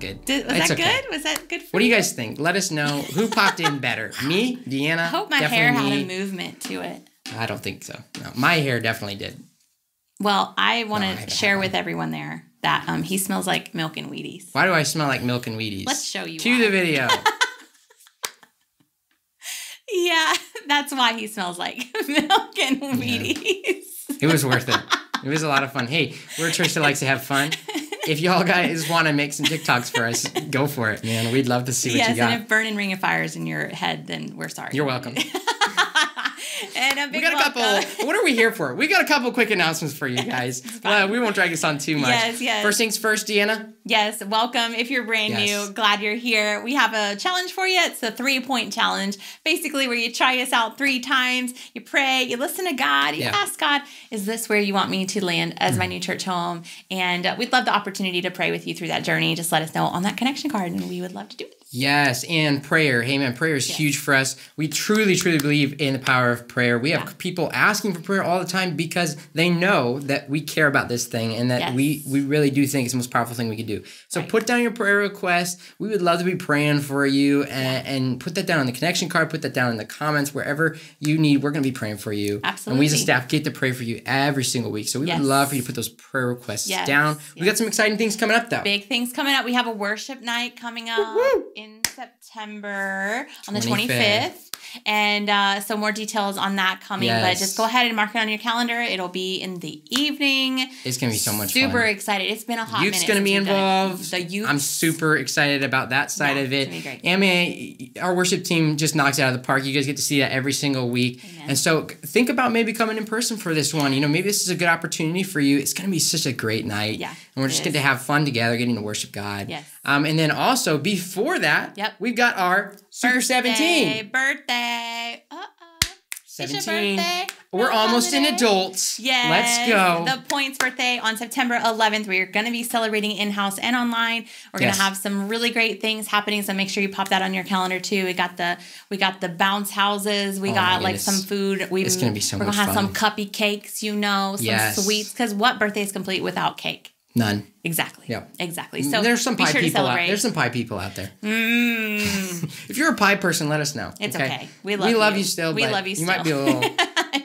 not good. Did, was It's that okay. good? Was that good for What do you guys think? Let us know who popped in better. Me, Deanna. I hope my hair had me. a movement to it. I don't think so. No, my hair definitely did. Well, I want to haven't share with everyone there that um, he smells like milk and Wheaties. Why do I smell like milk and Wheaties? Let's show you To why. the video. Yeah, that's why he smells like milk and Wheaties. it was worth it. It was a lot of fun. Hey, we're a church that likes to have fun. If y'all guys want to make some TikToks for us, go for it, man. We'd love to see what yes, you got. and if burning ring of fire is in your head, then we're sorry. You're welcome. and a We big got a couple. What are we here for? We got a couple quick announcements for you guys. Well, we won't drag this on too much. Yes, yes. First things first, Deanna. Yes, welcome. If you're brand Yes. new, glad you're here. We have a challenge for you. It's a three point challenge, basically, where you try us out three times. You pray, you listen to God, you Yeah. Mm. ask God, is this where you want me to land as my new church home? And uh, we'd love the opportunity to pray with you through that journey. Just let us know on that connection card, and we would love to do it. Yes, and prayer. Hey, man, prayer is huge for us. We truly, truly believe in the power of prayer. We have Yeah. people asking for prayer all the time because they know that we care about this thing and that Yes. we we really do think it's the most powerful thing we could do. So Right. put down your prayer request. We would love to be praying for you and, and put that down on the connection card. Put that down in the comments wherever you need. We're going to be praying for you. Absolutely. And we as a staff get to pray for you every single week. So we Yes. would love for you to put those prayer requests Yes, down. We got some exciting things coming up though. Big things coming up. We have a worship night coming up Woo-hoo. September on the 25th. 25th. And uh, so more details on that coming, but just go ahead and mark it on your calendar. It'll be in the evening. It's going to be so much fun. Super fun. excited. It's been a hot Youth's minute. going to be since we've done it. involved. The youth. I'm super excited about that side Yeah, of it. gonna be great. And man, our worship team just knocks it out of the park. You guys get to see that every single week. Amen. And so think about maybe coming in person for this one. You know, maybe this is a good opportunity for you. It's going to be such a great night. Yeah, And we're just getting to have fun together, getting to worship God. Yes. Um, and then also before that, Yep. we've got our Super 17. Birthday. Uh oh. It's your 17. birthday. We're almost an adult. Yes. Let's go. The Pointe's birthday on September 11th. We're going to be celebrating in house and online. We're going to have some really great things happening. So make sure you pop that on your calendar too. We got the we got the bounce houses. We Oh, got like some food. We, It's gonna be so We're gonna have fun. some cuppy cakes. You know, some Yes. sweets. Because what birthday is complete without cake? None. Exactly. Yeah. Exactly. So there's some pie sure people out. There's some pie people out there. Mm, If you're a pie person, let us know. it's okay. We love we love you. you still. We but love you You might be a still. little.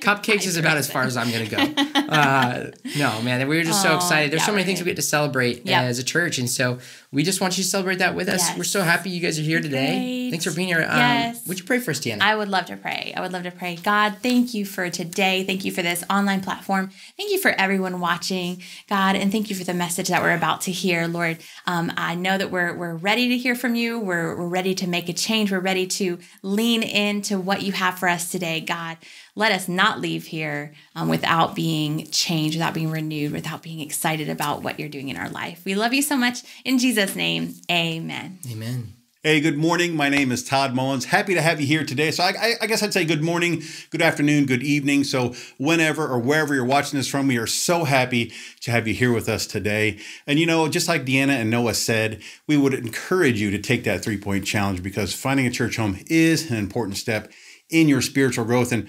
Cupcakes is about as far as I'm gonna go. Uh, no, man, we were just so Oh, excited. There's so many we're things we get to celebrate Yep. as a church, and so we just want you to celebrate that with us. Yes. We're so happy you guys are here today. Great. Thanks for being here. Um, Yes. Would you pray for us, Deanna? I would love to pray. I would love to pray. God, thank you for today. Thank you for this online platform. Thank you for everyone watching, God, and thank you for the message that we're about to hear, Lord. Um, I know that we're we're ready to hear from you. We're we're ready to make a change. We're ready to lean into what you have for us today, God. Let us not leave here um, without being changed, without being renewed, without being excited about what you're doing in our life. We love you so much. In Jesus' name, Amen. Amen. Hey, good morning. My name is Todd Mullins. Happy to have you here today. So, I, I, I guess I'd say good morning, good afternoon, good evening. So, whenever or wherever you're watching this from, we are so happy to have you here with us today. And, you know, just like Deanna and Noah said, we would encourage you to take that three point challenge because finding a church home is an important step in your spiritual growth. And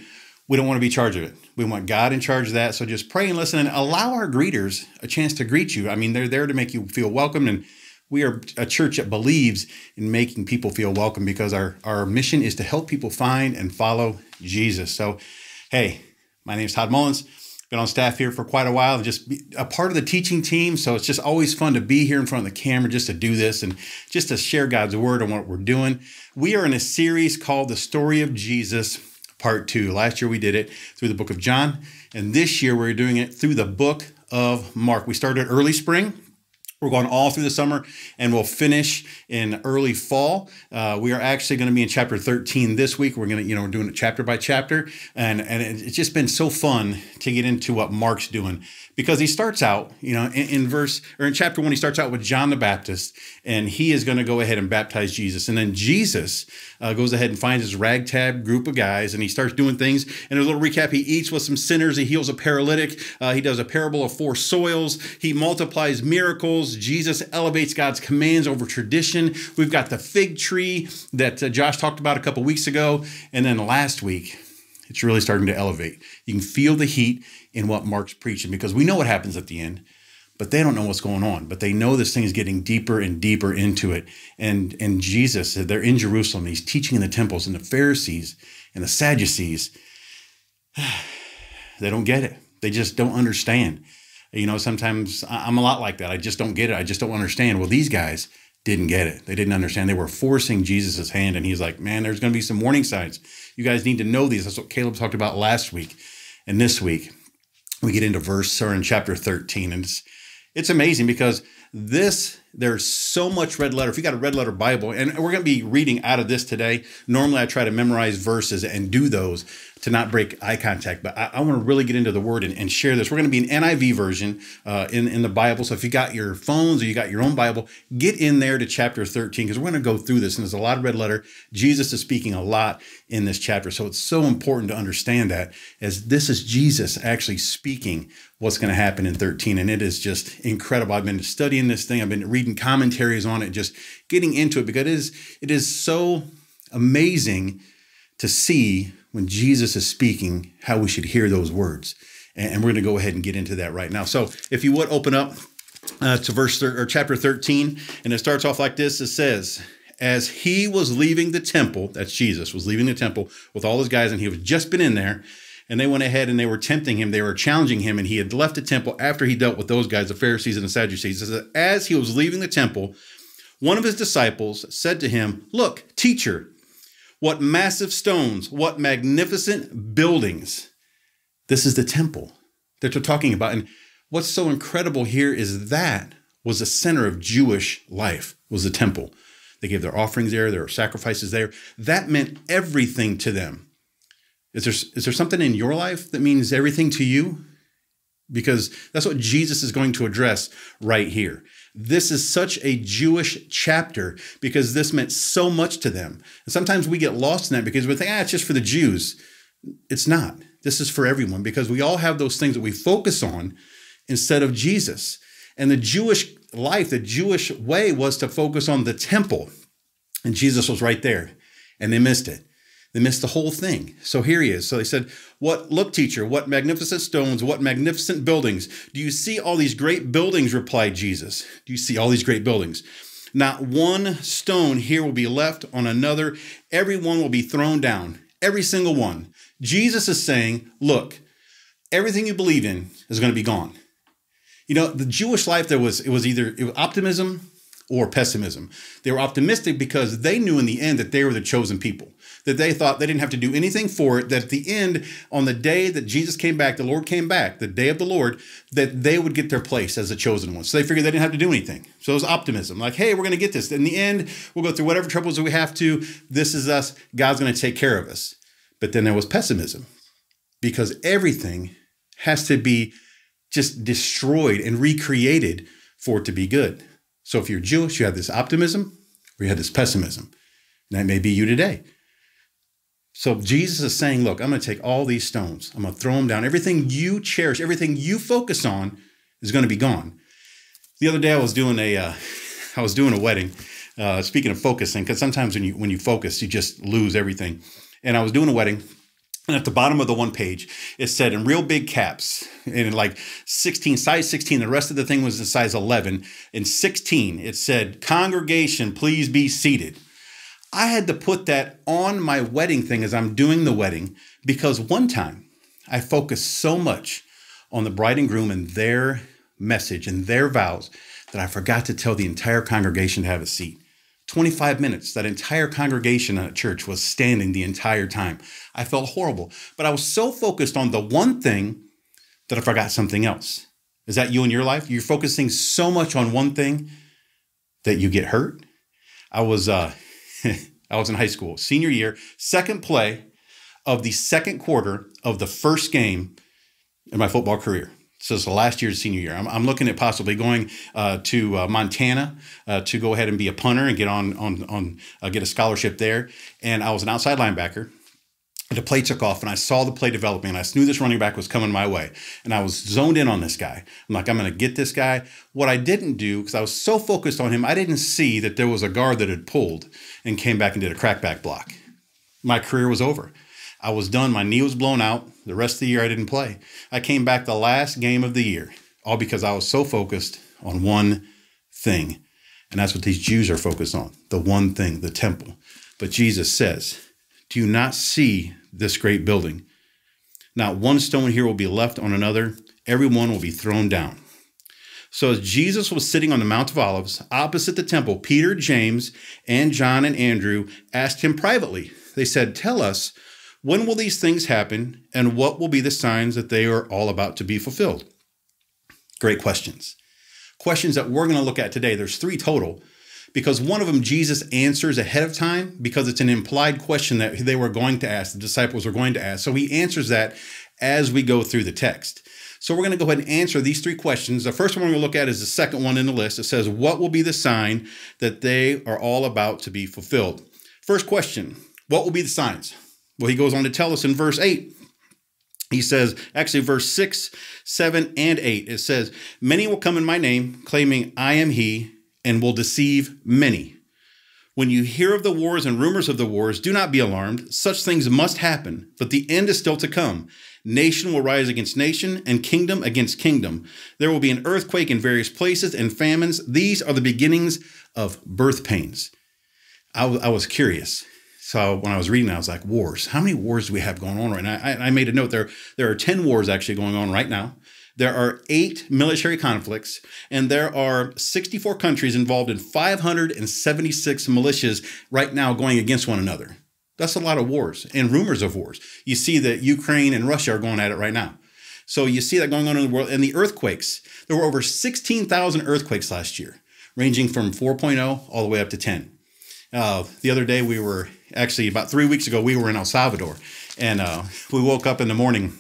we don't want to be in charge of it. We want God in charge of that. So just pray and listen and allow our greeters a chance to greet you. I mean, they're there to make you feel welcome. And we are a church that believes in making people feel welcome because our, our mission is to help people find and follow Jesus. So, hey, my name is Todd Mullins. Been on staff here for quite a while and just a part of the teaching team. So it's just always fun to be here in front of the camera just to do this and just to share God's word on what we're doing. We are in a series called The Story of Jesus part two. Last year we did it through the book of John, and this year we're doing it through the book of Mark. We started early spring. We're going all through the summer and we'll finish in early fall. Uh, we are actually going to be in chapter 13 this week. We're going to, you know, we're doing it chapter by chapter. And, and it's just been so fun to get into what Mark's doing because he starts out, you know, in, in verse or in chapter one, he starts out with John the Baptist and he is going to go ahead and baptize Jesus. And then Jesus uh, goes ahead and finds his ragtag group of guys and he starts doing things. And a little recap he eats with some sinners, he heals a paralytic, uh, he does a parable of four soils, he multiplies miracles. Jesus elevates God's commands over tradition. We've got the fig tree that uh, Josh talked about a couple weeks ago. And then last week, it's really starting to elevate. You can feel the heat in what Mark's preaching because we know what happens at the end. but they don't know what's going on. But they know this thing is getting deeper and deeper into it. And and Jesus, they're in Jerusalem. He's teaching in the temples, and the Pharisees and the Sadducees, they don't get it. They just don't understand. You know, sometimes I'm a lot like that. I just don't get it. I just don't understand. Well, these guys didn't get it. They didn't understand. They were forcing Jesus' hand, and he's like, "Man, there's going to be some warning signs. You guys need to know these." That's what Caleb talked about last week, and this week we get into verse or in chapter 13 and it's it's amazing because this there's so much red letter. If you got a red letter bible and we're going to be reading out of this today normally i try to memorize verses and do those to not break eye contact but i, I want to really get into the word and, and share this. We're going to be an niv version uh, in, in the bible. So if you got your phones or you got your own bible get in there to chapter 13 because we're going to go through this and there's a lot of red letter. Jesus is speaking a lot in this chapter so it's so important to understand that as this is jesus actually speaking what's going to happen in 13 and it is just incredible. I've been studying this thing. I've been reading commentaries on it just getting into it because it is it is so amazing to see when jesus is speaking how we should hear those words and, we're going to go ahead and get into that right now so if you would open up uh, to verse thir- or chapter 13 and it starts off like this it says as he was leaving the temple that's jesus was leaving the temple with all his guys and he had just been in there and they went ahead and they were tempting him. They were challenging him. And he had left the temple after he dealt with those guys, the Pharisees and the Sadducees. It says, As he was leaving the temple, one of his disciples said to him, Look, teacher, what massive stones, what magnificent buildings. This is the temple that they're talking about. And what's so incredible here is that was the center of Jewish life, was the temple. They gave their offerings there, their sacrifices there. That meant everything to them. Is there, is there something in your life that means everything to you? Because that's what Jesus is going to address right here. This is such a Jewish chapter because this meant so much to them. And sometimes we get lost in that because we think, ah, it's just for the Jews. It's not. This is for everyone because we all have those things that we focus on instead of Jesus. And the Jewish life, the Jewish way was to focus on the temple. And Jesus was right there. And they missed it. They missed the whole thing. So here he is. So they said, What, look, teacher, what magnificent stones, what magnificent buildings. Do you see all these great buildings? replied Jesus. Do you see all these great buildings? Not one stone here will be left on another. Every one will be thrown down. Every single one. Jesus is saying, Look, everything you believe in is going to be gone. You know, the Jewish life, there was, it was either it was optimism or pessimism. They were optimistic because they knew in the end that they were the chosen people, that they thought they didn't have to do anything for it, that at the end, on the day that Jesus came back, the Lord came back, the day of the Lord, that they would get their place as the chosen ones. So they figured they didn't have to do anything. So it was optimism, like, hey, we're going to get this. In the end, we'll go through whatever troubles we have to. This is us. God's going to take care of us. But then there was pessimism because everything has to be just destroyed and recreated for it to be good. So if you're Jewish, you have this optimism or you have this pessimism. And that may be you today. So Jesus is saying, look, I'm going to take all these stones, I'm going to throw them down. Everything you cherish, everything you focus on is going to be gone. The other day I was doing a, uh, I was doing a wedding. Uh, speaking of focusing, because sometimes when you when you focus, you just lose everything. And I was doing a wedding, and at the bottom of the one page, it said in real big caps, in like 16, size 16, the rest of the thing was in size 11. In 16, it said, Congregation, please be seated. I had to put that on my wedding thing as I'm doing the wedding because one time I focused so much on the bride and groom and their message and their vows that I forgot to tell the entire congregation to have a seat. 25 minutes, that entire congregation at church was standing the entire time. I felt horrible, but I was so focused on the one thing that I forgot something else. Is that you in your life? You're focusing so much on one thing that you get hurt. I was uh, I was in high school, senior year, second play of the second quarter of the first game in my football career. So it's the last year of senior year. I'm, I'm looking at possibly going uh, to uh, Montana uh, to go ahead and be a punter and get on on on uh, get a scholarship there. And I was an outside linebacker. The play took off, and I saw the play developing, and I knew this running back was coming my way. And I was zoned in on this guy. I'm like, I'm going to get this guy. What I didn't do, because I was so focused on him, I didn't see that there was a guard that had pulled and came back and did a crackback block. My career was over. I was done. My knee was blown out. The rest of the year, I didn't play. I came back the last game of the year, all because I was so focused on one thing. And that's what these Jews are focused on the one thing, the temple. But Jesus says, Do you not see this great building? Not one stone here will be left on another, every one will be thrown down. So, as Jesus was sitting on the Mount of Olives opposite the temple, Peter, James, and John and Andrew asked him privately. They said, Tell us, when will these things happen, and what will be the signs that they are all about to be fulfilled? Great questions. Questions that we're going to look at today. There's three total, because one of them Jesus answers ahead of time because it's an implied question that they were going to ask, the disciples were going to ask. So he answers that as we go through the text. So we're going to go ahead and answer these three questions. The first one we're going to look at is the second one in the list. It says, What will be the sign that they are all about to be fulfilled? First question What will be the signs? Well, he goes on to tell us in verse 8. He says, actually, verse 6, 7, and 8, it says, Many will come in my name, claiming I am he, and will deceive many. When you hear of the wars and rumors of the wars, do not be alarmed. Such things must happen, but the end is still to come. Nation will rise against nation, and kingdom against kingdom. There will be an earthquake in various places and famines. These are the beginnings of birth pains. I, was curious. So when I was reading, I was like, wars. How many wars do we have going on right now? I, I made a note there. There are 10 wars actually going on right now. There are eight military conflicts, and there are 64 countries involved in 576 militias right now going against one another. That's a lot of wars and rumors of wars. You see that Ukraine and Russia are going at it right now. So you see that going on in the world. And the earthquakes, there were over 16,000 earthquakes last year, ranging from 4.0 all the way up to 10. Uh, the other day, we were actually about three weeks ago, we were in El Salvador. And uh, we woke up in the morning,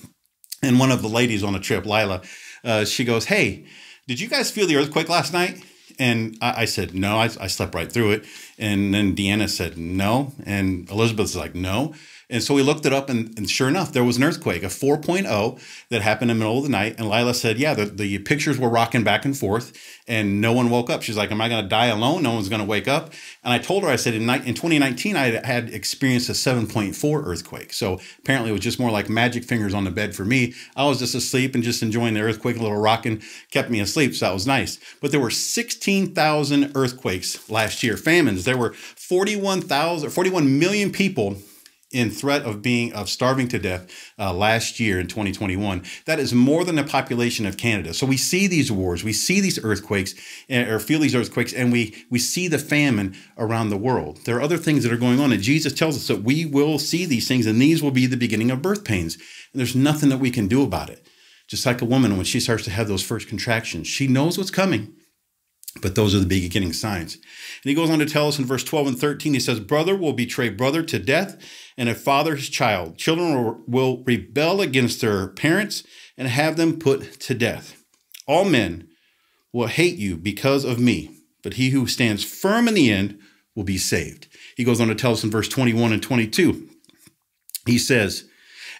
and one of the ladies on the trip, Lila, uh, she goes, Hey, did you guys feel the earthquake last night? And I, I said, No, I, I slept right through it. And then Deanna said, No. And Elizabeth's like, No. And so we looked it up, and, and sure enough, there was an earthquake, a 4.0 that happened in the middle of the night. And Lila said, Yeah, the, the pictures were rocking back and forth, and no one woke up. She's like, Am I going to die alone? No one's going to wake up. And I told her, I said, In, in 2019, I had experienced a 7.4 earthquake. So apparently it was just more like magic fingers on the bed for me. I was just asleep and just enjoying the earthquake, a little rocking, kept me asleep. So that was nice. But there were 16,000 earthquakes last year, famines. There were 41,000, 41 million people in threat of being of starving to death uh, last year in 2021 that is more than the population of canada. So we see these wars we see these earthquakes eh, or feel these earthquakes and we we see the famine around the world. There are other things that are going on and jesus tells us that we will see these things and these will be the beginning of birth pains. And there's nothing that we can do about it. Just like a woman when she starts to have those first contractions she knows what's coming but those are the beginning signs. And he goes on to tell us in verse 12 and 13, he says, Brother will betray brother to death, and a father his child. Children will, rebel against their parents and have them put to death. All men will hate you because of me, but he who stands firm in the end will be saved. He goes on to tell us in verse 21 and 22. He says,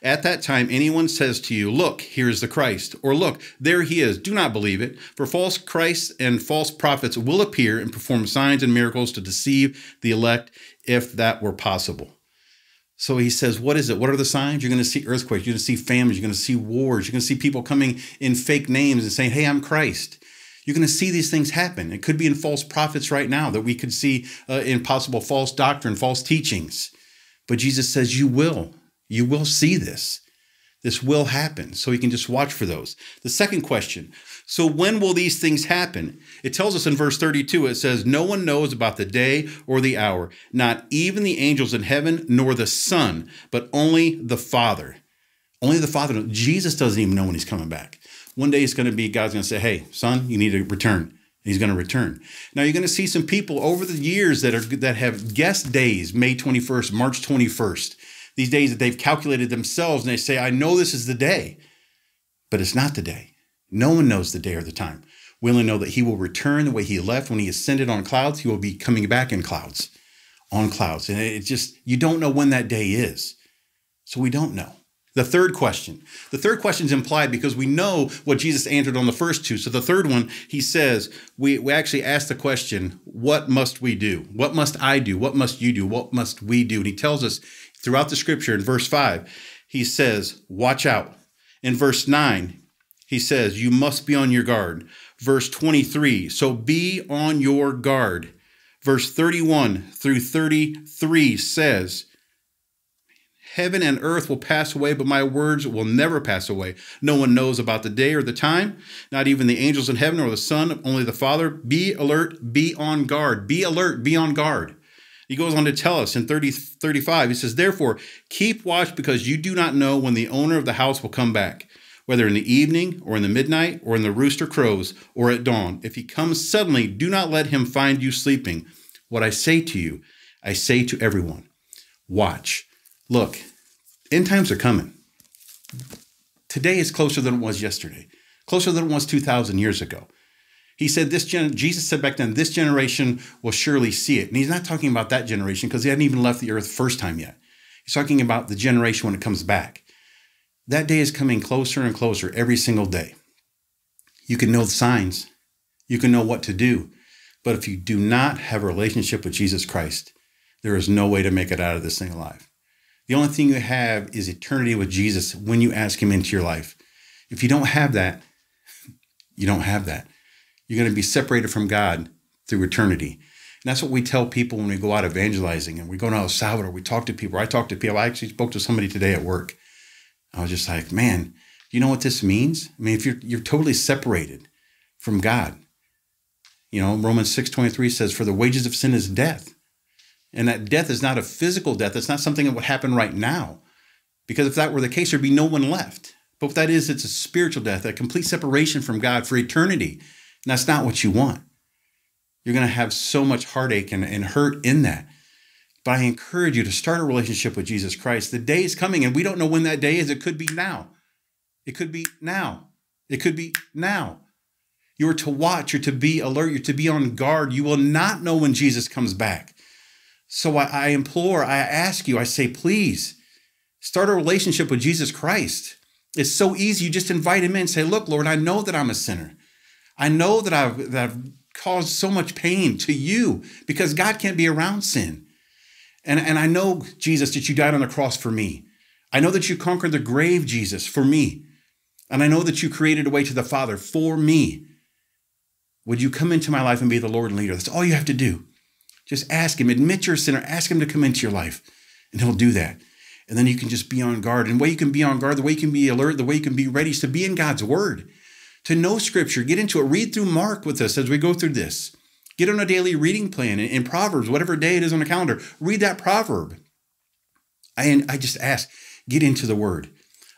at that time, anyone says to you, Look, here is the Christ, or Look, there he is, do not believe it. For false Christs and false prophets will appear and perform signs and miracles to deceive the elect, if that were possible. So he says, What is it? What are the signs? You're going to see earthquakes, you're going to see famines, you're going to see wars, you're going to see people coming in fake names and saying, Hey, I'm Christ. You're going to see these things happen. It could be in false prophets right now that we could see uh, in possible false doctrine, false teachings. But Jesus says, You will. You will see this. This will happen. So you can just watch for those. The second question so when will these things happen? It tells us in verse 32 it says, No one knows about the day or the hour, not even the angels in heaven, nor the Son, but only the Father. Only the Father. Jesus doesn't even know when he's coming back. One day it's going to be God's going to say, Hey, son, you need to return. He's going to return. Now you're going to see some people over the years that are that have guessed days, May 21st, March 21st these days that they've calculated themselves and they say, I know this is the day, but it's not the day. No one knows the day or the time. We only know that he will return the way he left when he ascended on clouds. He will be coming back in clouds, on clouds. And it just, you don't know when that day is. So we don't know. The third question. The third question is implied because we know what Jesus answered on the first two. So the third one, he says, we, we actually ask the question, what must we do? What must I do? What must you do? What must we do? And he tells us throughout the scripture in verse 5, he says, Watch out. In verse 9, he says, You must be on your guard. Verse 23, so be on your guard. Verse 31 through 33 says, Heaven and earth will pass away, but my words will never pass away. No one knows about the day or the time, not even the angels in heaven or the Son, only the Father. Be alert, be on guard. Be alert, be on guard. He goes on to tell us in 30, 35, he says, Therefore, keep watch because you do not know when the owner of the house will come back, whether in the evening or in the midnight or in the rooster crows or at dawn. If he comes suddenly, do not let him find you sleeping. What I say to you, I say to everyone, watch. Look, end times are coming. Today is closer than it was yesterday, closer than it was 2,000 years ago. He said, "This gen-, Jesus said back then, this generation will surely see it." And he's not talking about that generation because he hadn't even left the earth first time yet. He's talking about the generation when it comes back. That day is coming closer and closer every single day. You can know the signs, you can know what to do, but if you do not have a relationship with Jesus Christ, there is no way to make it out of this thing alive. The only thing you have is eternity with Jesus when you ask Him into your life. If you don't have that, you don't have that. You're going to be separated from God through eternity. And that's what we tell people when we go out evangelizing and we go to El Salvador. We talk to people. I talk to people. I actually spoke to somebody today at work. I was just like, man, do you know what this means? I mean, if you're you're totally separated from God, you know, Romans 6:23 says, For the wages of sin is death. And that death is not a physical death. It's not something that would happen right now. Because if that were the case, there'd be no one left. But what that is, it's a spiritual death, a complete separation from God for eternity. And that's not what you want. You're going to have so much heartache and, and hurt in that. But I encourage you to start a relationship with Jesus Christ. The day is coming, and we don't know when that day is. It could be now. It could be now. It could be now. You are to watch, you're to be alert, you're to be on guard. You will not know when Jesus comes back. So I, I implore, I ask you, I say, please start a relationship with Jesus Christ. It's so easy. You just invite him in say, Look, Lord, I know that I'm a sinner. I know that I've, that I've caused so much pain to you because God can't be around sin. And, and I know, Jesus, that you died on the cross for me. I know that you conquered the grave, Jesus, for me. And I know that you created a way to the Father for me. Would you come into my life and be the Lord and leader? That's all you have to do. Just ask Him, admit you're a sinner, ask Him to come into your life, and He'll do that. And then you can just be on guard. And the way you can be on guard, the way you can be alert, the way you can be ready is to be in God's Word, to know Scripture, get into it, read through Mark with us as we go through this. Get on a daily reading plan in, Proverbs, whatever day it is on the calendar. Read that proverb. And I just ask, get into the Word.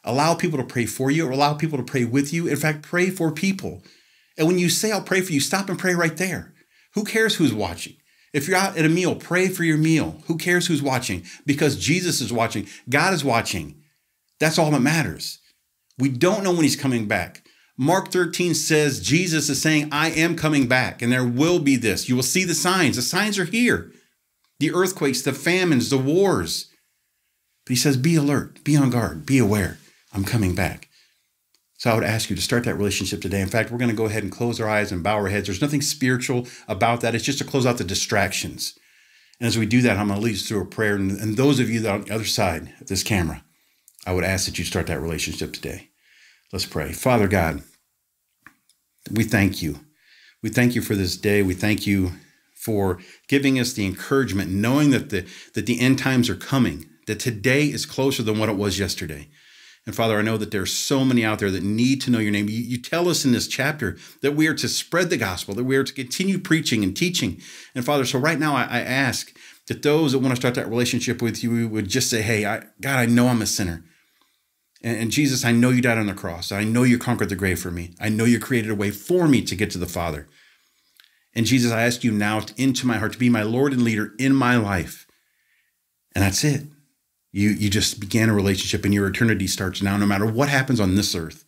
Allow people to pray for you, or allow people to pray with you. In fact, pray for people. And when you say, I'll pray for you, stop and pray right there. Who cares who's watching? If you're out at a meal, pray for your meal. Who cares who's watching? Because Jesus is watching, God is watching. That's all that matters. We don't know when he's coming back. Mark 13 says Jesus is saying, I am coming back, and there will be this. You will see the signs. The signs are here the earthquakes, the famines, the wars. But he says, Be alert, be on guard, be aware. I'm coming back. So I would ask you to start that relationship today. In fact, we're going to go ahead and close our eyes and bow our heads. There's nothing spiritual about that. It's just to close out the distractions. And as we do that, I'm going to lead us through a prayer. And, those of you that on the other side of this camera, I would ask that you start that relationship today. Let's pray. Father God, we thank you. We thank you for this day. We thank you for giving us the encouragement, knowing that the, that the end times are coming, that today is closer than what it was yesterday. And Father, I know that there are so many out there that need to know your name. You, you, tell us in this chapter that we are to spread the gospel, that we are to continue preaching and teaching. And Father, so right now I, I ask that those that want to start that relationship with you would just say, Hey, I, God, I know I'm a sinner. And, Jesus, I know you died on the cross. I know you conquered the grave for me. I know you created a way for me to get to the Father. And Jesus, I ask you now into my heart to be my Lord and leader in my life. And that's it. You, you just began a relationship and your eternity starts now, no matter what happens on this earth,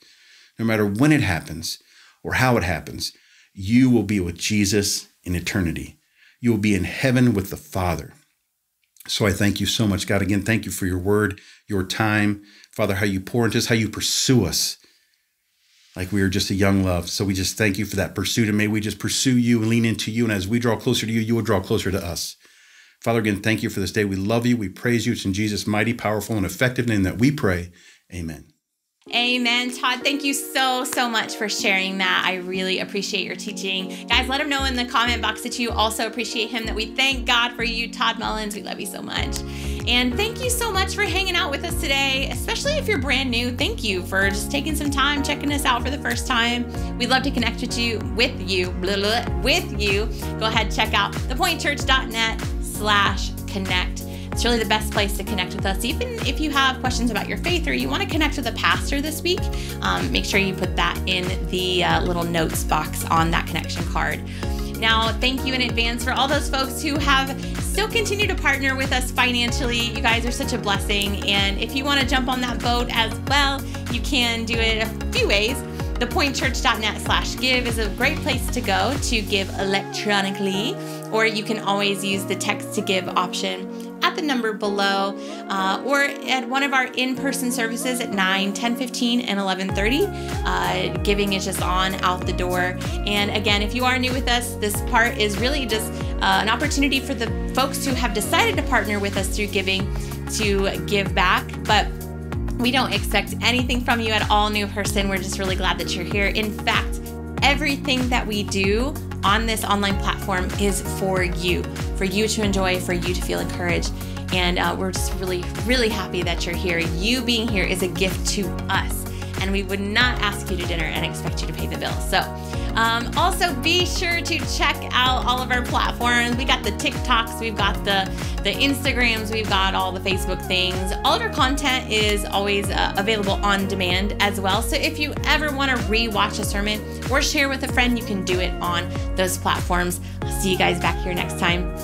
no matter when it happens or how it happens, you will be with Jesus in eternity. You will be in heaven with the Father. So I thank you so much, God. Again, thank you for your word, your time. Father, how you pour into us, how you pursue us like we are just a young love. So we just thank you for that pursuit. And may we just pursue you and lean into you. And as we draw closer to you, you will draw closer to us. Father, again, thank you for this day. We love you. We praise you. It's in Jesus' mighty, powerful, and effective name that we pray. Amen. Amen. Todd, thank you so, so much for sharing that. I really appreciate your teaching. Guys, let him know in the comment box that you also appreciate him, that we thank God for you, Todd Mullins. We love you so much. And thank you so much for hanging out with us today, especially if you're brand new. Thank you for just taking some time checking us out for the first time. We'd love to connect with you, with you, blah, blah, with you. Go ahead, check out thepointechurch.net slash connect. It's really the best place to connect with us. Even if you have questions about your faith or you want to connect with a pastor this week, um, make sure you put that in the uh, little notes box on that connection card. Now, thank you in advance for all those folks who have still continued to partner with us financially. You guys are such a blessing. And if you want to jump on that boat as well, you can do it a few ways. Thepointechurch.net slash give is a great place to go to give electronically, or you can always use the text to give option at the number below uh, or at one of our in-person services at 9 10 15 and 11 uh, giving is just on out the door. And again if you are new with us this part is really just uh, an opportunity for the folks who have decided to partner with us through giving to give back. But we don't expect anything from you at all new person. We're just really glad that you're here. In fact everything that we do on this online platform is for you, for you to enjoy, for you to feel encouraged. And uh, we're just really, really happy that you're here. You being here is a gift to us. And we would not ask you to dinner and expect you to pay the bill. So, um, also be sure to check out all of our platforms. We got the TikToks, we've got the the Instagrams, we've got all the Facebook things. All of our content is always uh, available on demand as well. So if you ever want to rewatch a sermon or share with a friend, you can do it on those platforms. I'll see you guys back here next time.